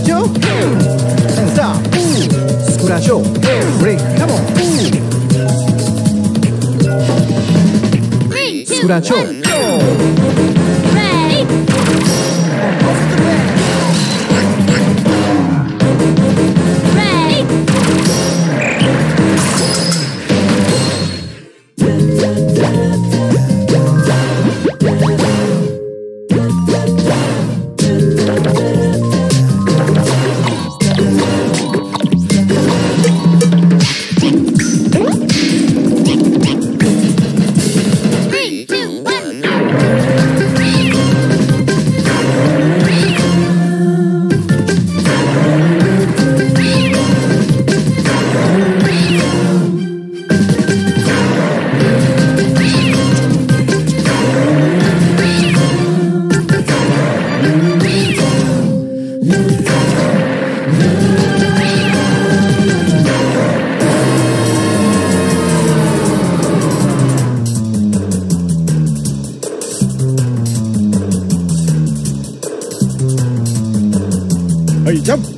ジオセンースクラジオブレイクカモンスクラオ भाई जब